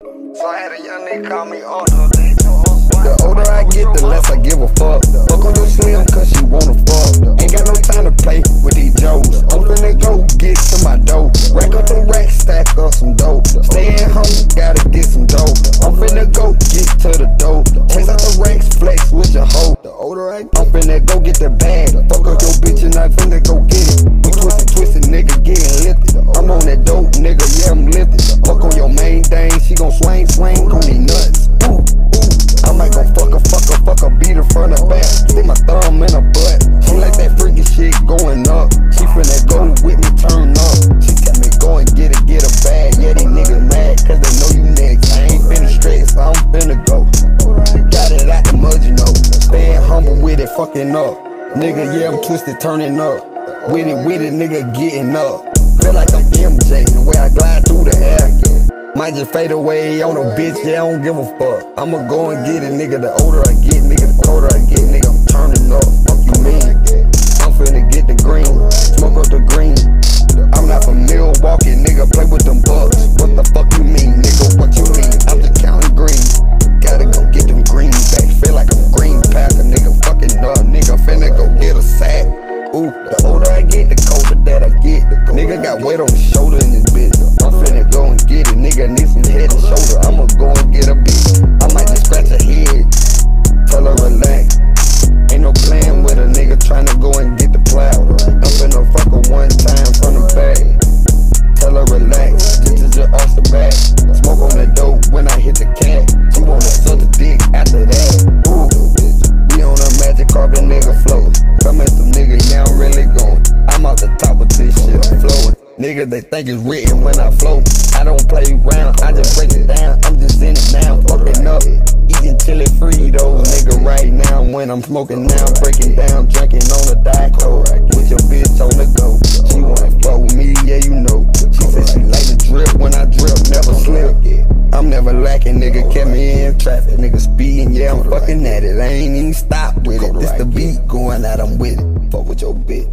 So I had a young nigga call me. The older I get, the less I give a fuck. Fuck on your slim, cause she wanna fuck. Ain't got no time to play with these Joes. I'm go get to my dough. Rack up the racks, stack up some dope. Stay at home, gotta get some dope. I'm finna go get to the dough. Chase out the racks, flex with your hoe. The older I get, I'm finna go get the bag. Gon' swing, swing on nuts. Ooh, ooh. I might go fuck her, fuck her, fuck her, beat her front or back. Stick my thumb in her butt. She like that freaky shit going up. She finna go with me, turn up. She tell me go and get it, get a bag. Yeah, these niggas mad, cause they know you next. I ain't finna stress, so I'm finna go. Got it out the mud, you know. Staying humble with it, fucking up. Nigga, yeah, I'm twisted, turning up. With it, with it, nigga, getting up. Feel like I'm MJ, the way I glide through the air. Might just fade away on a bitch, yeah, I don't give a fuck. I'ma go and get it, nigga. The older I get, nigga, the colder I get, nigga. I'm turning up. Fuck you mean? I'm finna get the green, smoke up the green. I'm not from Milwaukee, nigga. Play with them bucks. What the fuck you mean, nigga? What you mean? I'm just counting green. Gotta go get them green back. Feel like I'm green packer, nigga. Fucking up, nigga. Finna go get a sack. Ooh, the older I get, the colder that I get. Nigga got weight on the shoulder in this bitch. Flowing. Nigga, they think it's written when I flow. I don't play around, I just break it down. I'm just in it now, fucking up. Eating chili Fritos, nigga, right now. When I'm smoking now, breaking down, drinking on the diet coke. With your bitch on the go. She wanna fuck with me, yeah, you know. She said she like to drip when I drip, never slip. I'm never lacking, nigga. Kept me in traffic, nigga speeding, yeah, I'm fucking at it. I ain't even stop with it. This the beat going out, I'm with it. Fuck with your bitch.